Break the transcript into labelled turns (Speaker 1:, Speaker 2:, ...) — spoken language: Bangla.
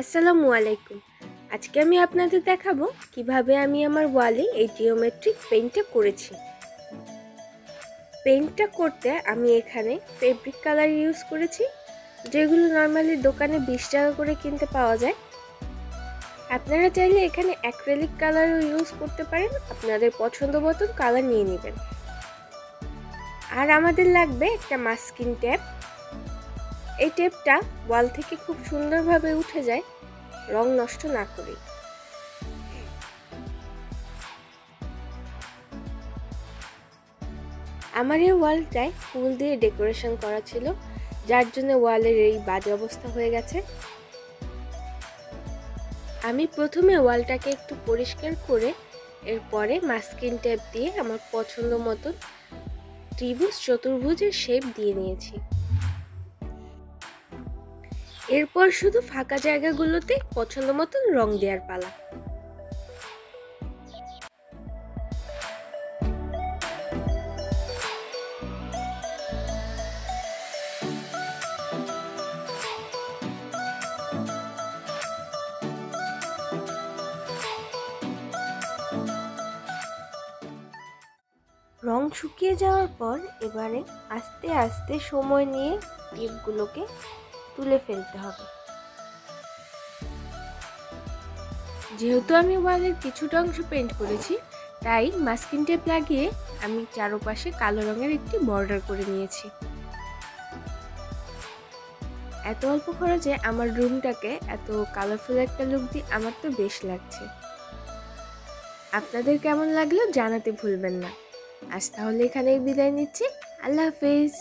Speaker 1: আসসালামু আলাইকুম। আজকে আমি আপনাদের দেখাবো কীভাবে আমি আমার ওয়ালে এই জিওমেট্রিক পেইন্টটা করেছি। পেইন্টটা করতে আমি এখানে ফেব্রিক কালার ইউজ করেছি, যেগুলো নর্মালি দোকানে বিশ টাকা করে কিনতে পাওয়া যায়। আপনারা চাইলে এখানে অ্যাক্রেলিক কালারও ইউজ করতে পারেন, আপনাদের পছন্দ মতন কালার নিয়ে নেবেন। আর আমাদের লাগবে একটা মাস্কিন ট্যাপ এই টেপটা ওয়াল থেকে খুব সুন্দরভাবে উঠে যায়, রং নষ্ট না করে আমার এই ওয়ালটায় ফুল দিয়ে ডেকোরেশন করা ছিল, যার জন্য ওয়ালের এই বাজে অবস্থা হয়ে গেছে। আমি প্রথমে ওয়ালটাকে একটু পরিষ্কার করে, এরপরে মাস্কিন টেপ দিয়ে আমার পছন্দ মতন ত্রিভুজ, চতুর্ভুজের শেপ দিয়ে নিয়েছি। এরপর শুধু ফাঁকা জায়গাগুলোতে পছন্দ মতন রং দেওয়ার পালা। রং শুকিয়ে যাওয়ার পর এবারে আস্তে আস্তে সময় নিয়ে টিপগুলোকে তুলে ফেলতে হবে। যেহেতু আমি ওয়ালের কিছুটা অংশ পেন্ট করেছি, তাই মাস্কিন টেপ লাগিয়ে আমি চারপাশে কালো রঙের একটি বর্ডার করে নিয়েছি। এত অল্প খরচে আমার রুমটাকে এত কালারফুল একটা লুক দিয়ে আমার তো বেশ লাগছে। আপনাদের কেমন লাগল জানাতে ভুলবেন না। আজ তাহলে এখানেই বিদায় নিচ্ছি। আল্লাহ হাফিজ।